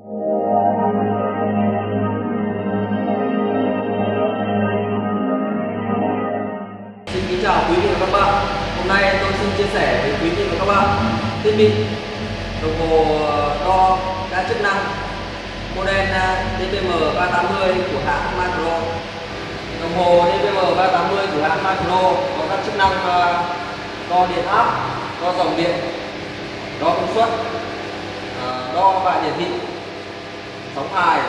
Xin kính chào quý vị và các bạn. Hôm nay tôi xin chia sẻ với quý vị và các bạn thiết bị đồng hồ đo đa chức năng model DPM 380 của hãng Macro. Đồng hồ DPM 380 của hãng Macro có các chức năng ờ, đo điện áp, đo dòng điện, đo công suất, ờ, đo và hiển thị, sóng hài,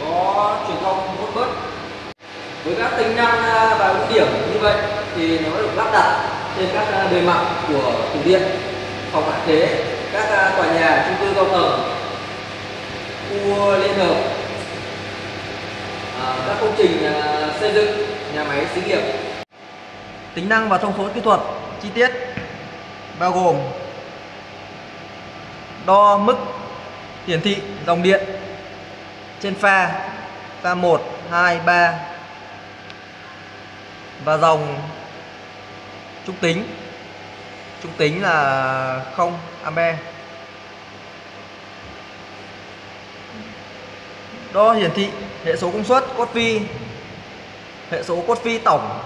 có truyền thông hút bớt. Với các tính năng à, và ưu điểm như vậy thì nó được lắp đặt trên các à, bề mặt của tủ điện phòng hạn chế các à, tòa nhà chung cư cao tầng khu liên hợp các công trình xây dựng nhà máy xí nghiệp. Tính năng và thông số kỹ thuật chi tiết bao gồm đo mức hiển thị, dòng điện. Trên pha pha 1 2 3 và dòng trung tính. Trung tính là 0 ampe. Đo hiển thị, hệ số công suất, cốt phi. Hệ số cốt phi tổng.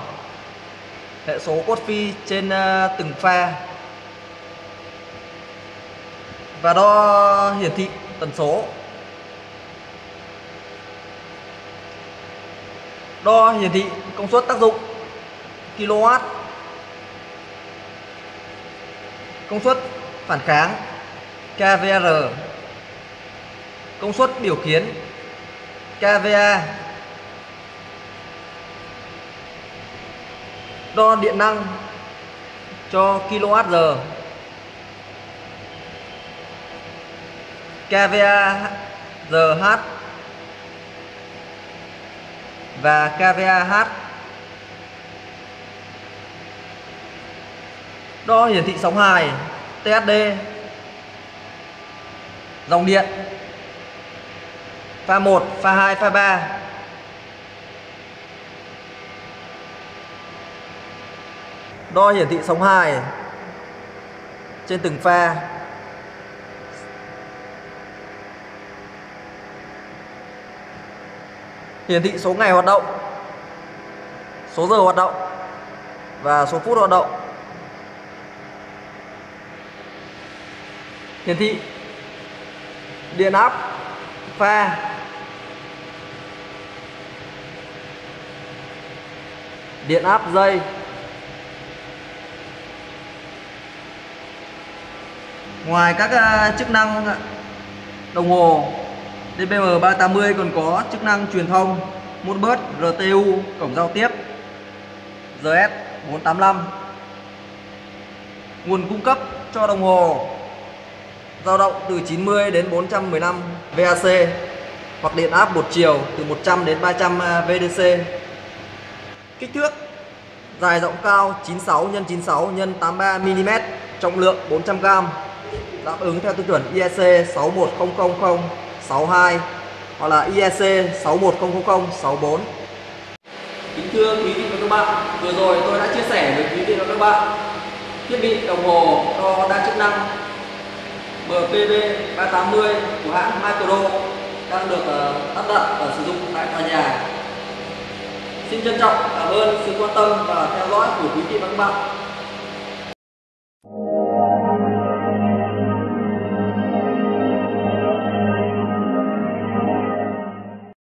Hệ số cốt phi trên ờ, từng pha. Và đo hiển thị tần số. Đo hiển thị công suất tác dụng kW công suất phản kháng kVR công suất biểu kiến kVA. Đo điện năng cho kWh kVA RH và kVAH đo hiển thị sóng hài TSD dòng điện, pha 1 pha 2 pha 3 đo hiển thị sóng hài trên từng pha. Hiển thị số ngày hoạt động, số giờ hoạt động và số phút hoạt động. Hiển thị, điện áp, pha. Điện áp dây. Ngoài các ờ, chức năng, đồng hồ DPM 380 còn có chức năng truyền thông Modbus RTU cổng giao tiếp RS 485 nguồn cung cấp cho đồng hồ dao động từ 90 đến 415 VAC hoặc điện áp một chiều từ 100 đến 300 VDC kích thước dài rộng cao 96 x 96 x 83 mm trọng lượng 400 g đáp ứng theo tiêu chuẩn IEC 61000 62 hoặc là IEC 61000 64 Kính thưa quý vị và các bạn, vừa rồi tôi đã chia sẻ với quý vị và các bạn thiết bị đồng hồ đo đa chức năng MPB 380 của hãng Micro đang được ờ, lắp đặt và sử dụng tại tòa nhà. Xin trân trọng cảm ơn sự quan tâm và theo dõi của quý vị và các bạn.